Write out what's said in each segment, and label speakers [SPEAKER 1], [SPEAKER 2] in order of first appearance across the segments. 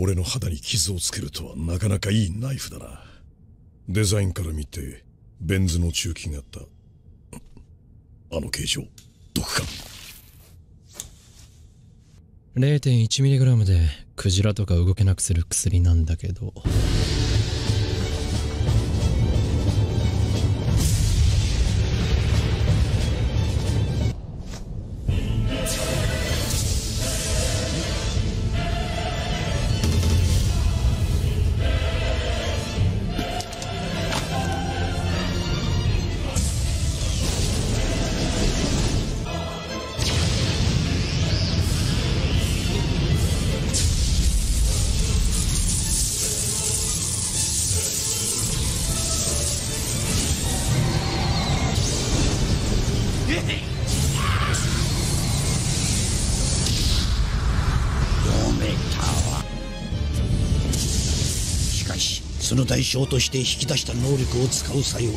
[SPEAKER 1] 俺の肌に傷をつけるとはなかなかいいナイフだな。デザインから見てベンズの中期型あの形状毒か
[SPEAKER 2] 0.1mg でクジラとか動けなくする薬なんだけど。
[SPEAKER 3] めたわしかしその代償として引き出した能力を使う際は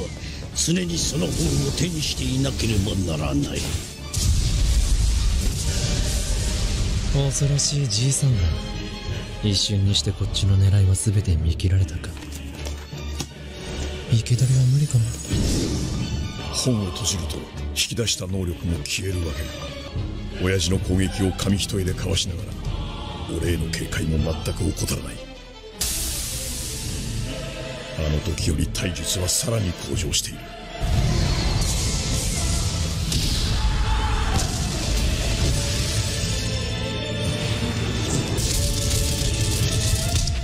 [SPEAKER 3] 常にその本を手にしていなければならない。
[SPEAKER 2] 恐ろしいじいさんだ。一瞬にしてこっちの狙いは全て見切られたか。生け捕りは無理かな
[SPEAKER 1] 本を閉じると引き出した能力も消えるわけだ。親父の攻撃を紙一重でかわしながら俺への警戒も全く怠らない。あの時より体術はさらに向上している。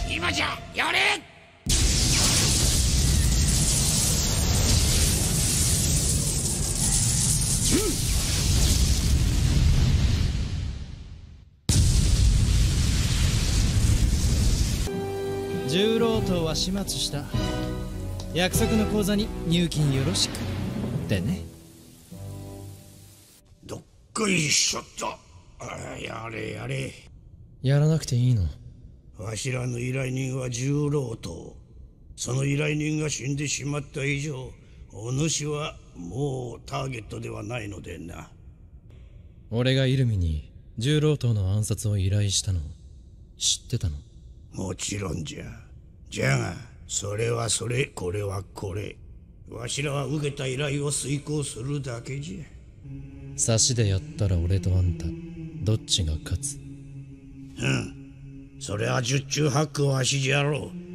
[SPEAKER 3] 今じゃやれ
[SPEAKER 4] 十郎島は始末した。約束の口座に入金よろしくってね。
[SPEAKER 3] どっこいしょっとあやれやれ。
[SPEAKER 2] やらなくていいの？
[SPEAKER 3] わしらの依頼人は十郎とその依頼人が死んでしまった以上お主はもうターゲットではないのでな。
[SPEAKER 2] 俺がイルミに十郎島の暗殺を依頼したの知ってたの？
[SPEAKER 3] もちろんじゃ。じゃがそれはそれこれはこれ。わしらは受けた依頼を遂行するだけじゃ。
[SPEAKER 2] 差しでやったら俺とあんたどっちが勝つ？
[SPEAKER 3] うん。それは十中八九わしじゃろう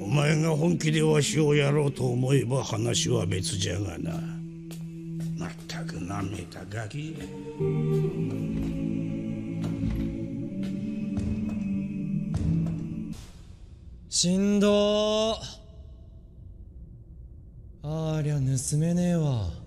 [SPEAKER 3] お前が本気でわしをやろうと思えば話は別じゃがな。まったくなめたガキ。
[SPEAKER 2] しんどありゃ盗めねえわ。